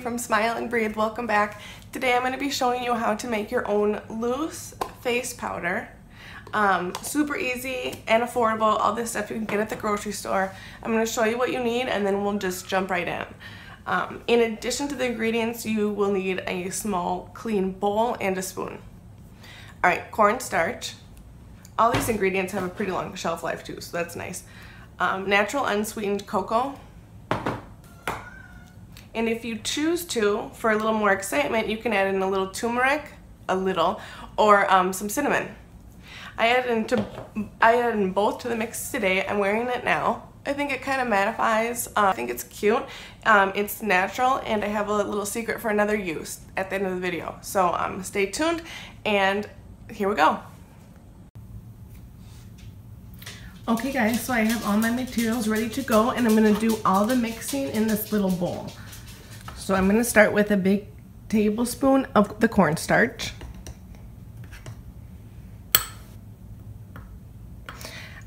From Smile and Breathe. Welcome back. Today I'm going to be showing you how to make your own loose face powder. Um, super easy and affordable. All this stuff you can get at the grocery store. I'm going to show you what you need and then we'll just jump right in. Um, in addition to the ingredients, you will need a small clean bowl and a spoon. Alright, cornstarch. All these ingredients have a pretty long shelf life too, so that's nice. Um, natural unsweetened cocoa, and if you choose to, for a little more excitement, you can add in a little turmeric, a little, or um, some cinnamon. I added into I added in both to the mix today. I'm wearing it now. I think it kind of mattifies. Um, I think it's cute. Um, it's natural and I have a little secret for another use at the end of the video. So um, stay tuned and here we go. Okay guys, so I have all my materials ready to go and I'm going to do all the mixing in this little bowl. So I'm going to start with a big tablespoon of the cornstarch.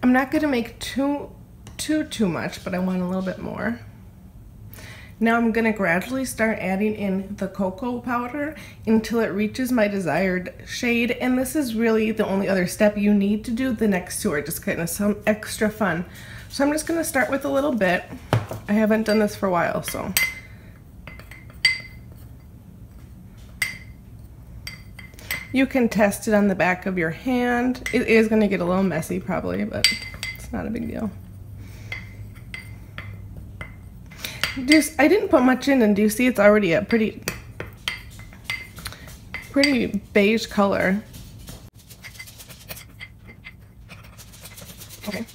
I'm not going to make too, too, too much, but I want a little bit more. Now I'm going to gradually start adding in the cocoa powder until it reaches my desired shade. And this is really the only other step you need to do. The next two are just kind of some extra fun. So I'm just going to start with a little bit. I haven't done this for a while, so You can test it on the back of your hand. It is going to get a little messy probably, but it's not a big deal. Just, I didn't put much in and do you see it's already a pretty, pretty beige color. Okay.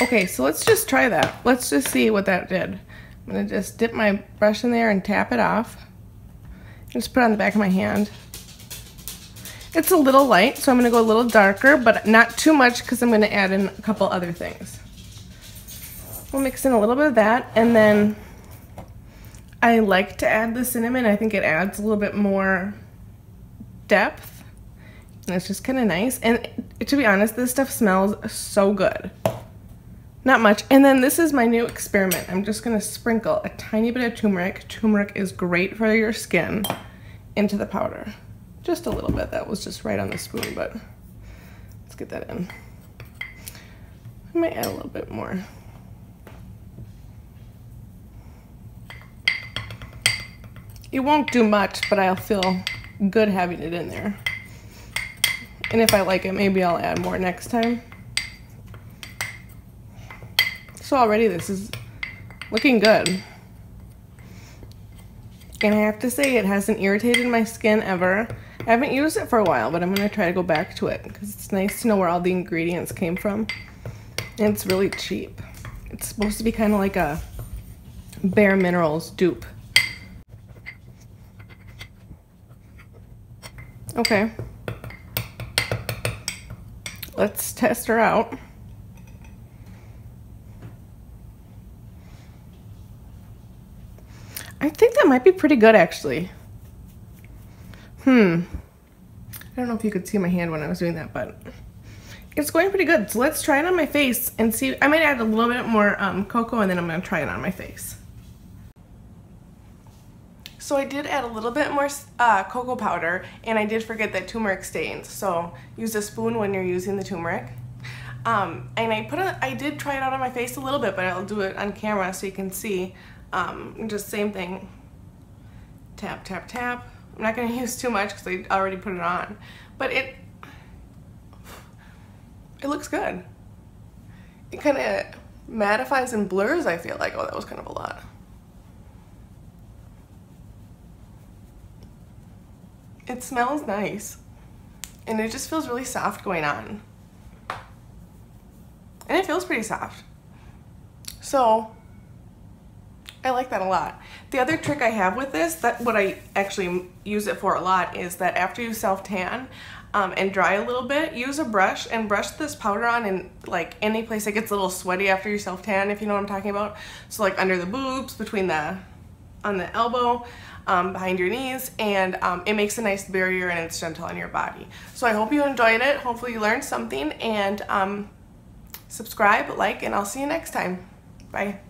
Okay, so let's just try that. Let's just see what that did. I'm going to just dip my brush in there and tap it off. Just put it on the back of my hand. It's a little light, so I'm going to go a little darker, but not too much because I'm going to add in a couple other things. We'll mix in a little bit of that, and then I like to add the cinnamon. I think it adds a little bit more depth, and it's just kind of nice. And to be honest, this stuff smells so good. Not much. And then this is my new experiment. I'm just going to sprinkle a tiny bit of turmeric. Turmeric is great for your skin into the powder. Just a little bit. That was just right on the spoon, but let's get that in. I might add a little bit more. It won't do much, but I'll feel good having it in there. And if I like it, maybe I'll add more next time. So already this is looking good. And I have to say it hasn't irritated my skin ever. I haven't used it for a while, but I'm going to try to go back to it because it's nice to know where all the ingredients came from. And it's really cheap. It's supposed to be kind of like a Bare Minerals dupe. Okay. Let's test her out. I think that might be pretty good actually. Hmm. I don't know if you could see my hand when I was doing that, but it's going pretty good. So let's try it on my face and see. I might add a little bit more um, cocoa and then I'm going to try it on my face. So I did add a little bit more uh, cocoa powder and I did forget that turmeric stains. So use a spoon when you're using the turmeric. Um, and I put a, I did try it out on my face a little bit, but I'll do it on camera so you can see. Um, just same thing. Tap, tap, tap. I'm not going to use too much because I already put it on. But it, it looks good. It kind of mattifies and blurs, I feel like. Oh, that was kind of a lot. It smells nice. And it just feels really soft going on. And it feels pretty soft. So, I like that a lot. The other trick I have with this, that what I actually use it for a lot, is that after you self-tan um, and dry a little bit, use a brush and brush this powder on in like any place that gets a little sweaty after you self-tan, if you know what I'm talking about. So like under the boobs, between the, on the elbow, um, behind your knees, and um, it makes a nice barrier and it's gentle on your body. So I hope you enjoyed it. Hopefully you learned something, and um, subscribe, like, and I'll see you next time. Bye.